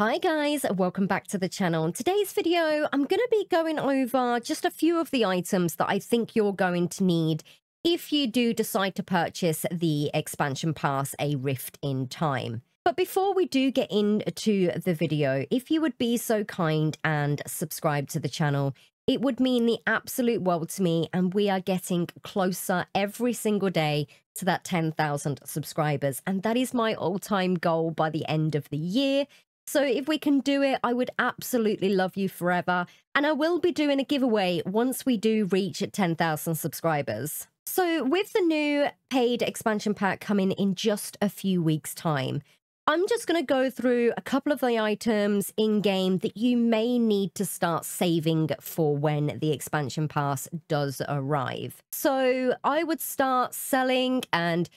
Hi guys, welcome back to the channel. In today's video, I'm going to be going over just a few of the items that I think you're going to need if you do decide to purchase the expansion pass A Rift in Time. But before we do get into the video, if you would be so kind and subscribe to the channel, it would mean the absolute world to me and we are getting closer every single day to that 10,000 subscribers and that is my all-time goal by the end of the year so if we can do it, I would absolutely love you forever. And I will be doing a giveaway once we do reach 10,000 subscribers. So with the new paid expansion pack coming in just a few weeks time, I'm just going to go through a couple of the items in game that you may need to start saving for when the expansion pass does arrive. So I would start selling and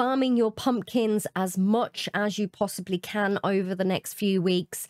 farming your pumpkins as much as you possibly can over the next few weeks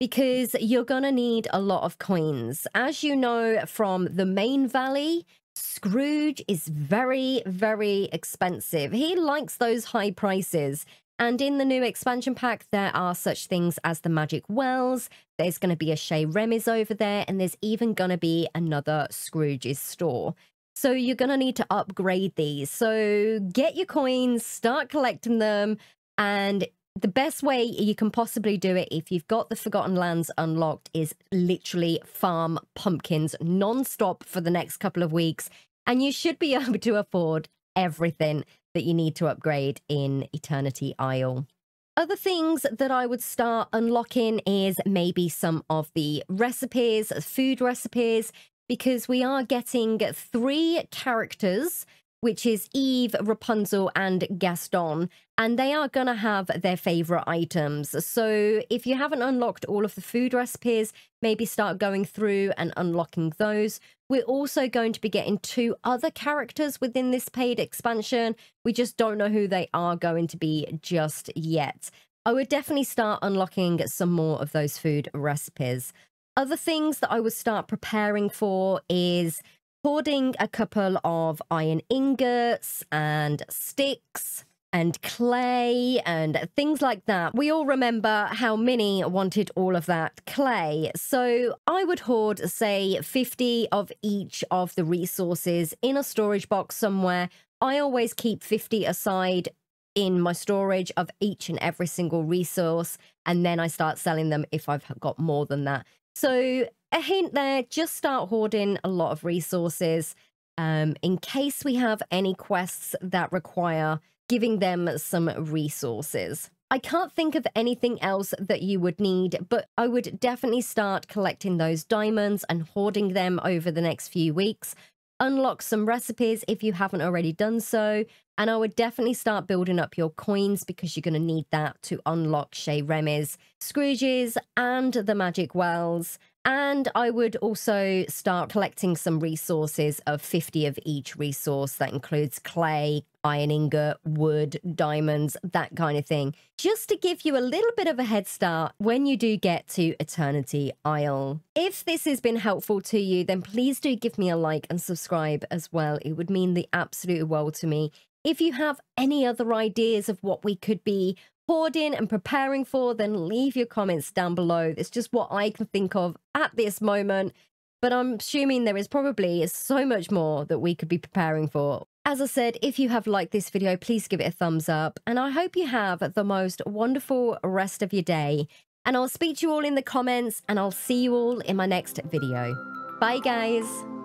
because you're going to need a lot of coins. As you know from the main valley, Scrooge is very, very expensive. He likes those high prices. And in the new expansion pack, there are such things as the Magic Wells. There's going to be a Chez Remy's over there, and there's even going to be another Scrooge's store. So you're going to need to upgrade these. So get your coins, start collecting them, and the best way you can possibly do it if you've got the Forgotten Lands unlocked is literally farm pumpkins non-stop for the next couple of weeks. And you should be able to afford everything that you need to upgrade in Eternity Isle. Other things that I would start unlocking is maybe some of the recipes, food recipes because we are getting three characters, which is Eve, Rapunzel, and Gaston, and they are going to have their favorite items. So if you haven't unlocked all of the food recipes, maybe start going through and unlocking those. We're also going to be getting two other characters within this paid expansion. We just don't know who they are going to be just yet. I would definitely start unlocking some more of those food recipes. Other things that I would start preparing for is hoarding a couple of iron ingots and sticks and clay and things like that. We all remember how Minnie wanted all of that clay. So I would hoard, say, 50 of each of the resources in a storage box somewhere. I always keep 50 aside in my storage of each and every single resource. And then I start selling them if I've got more than that. So a hint there, just start hoarding a lot of resources um, in case we have any quests that require giving them some resources. I can't think of anything else that you would need, but I would definitely start collecting those diamonds and hoarding them over the next few weeks. Unlock some recipes if you haven't already done so, and I would definitely start building up your coins because you're going to need that to unlock Chez Remy's, Scrooge's, and the Magic Wells. And I would also start collecting some resources of 50 of each resource. That includes clay, iron ingot, wood, diamonds, that kind of thing. Just to give you a little bit of a head start when you do get to Eternity Isle. If this has been helpful to you, then please do give me a like and subscribe as well. It would mean the absolute world to me. If you have any other ideas of what we could be hoarding and preparing for, then leave your comments down below. It's just what I can think of at this moment. But I'm assuming there is probably so much more that we could be preparing for. As I said, if you have liked this video, please give it a thumbs up. And I hope you have the most wonderful rest of your day. And I'll speak to you all in the comments and I'll see you all in my next video. Bye, guys.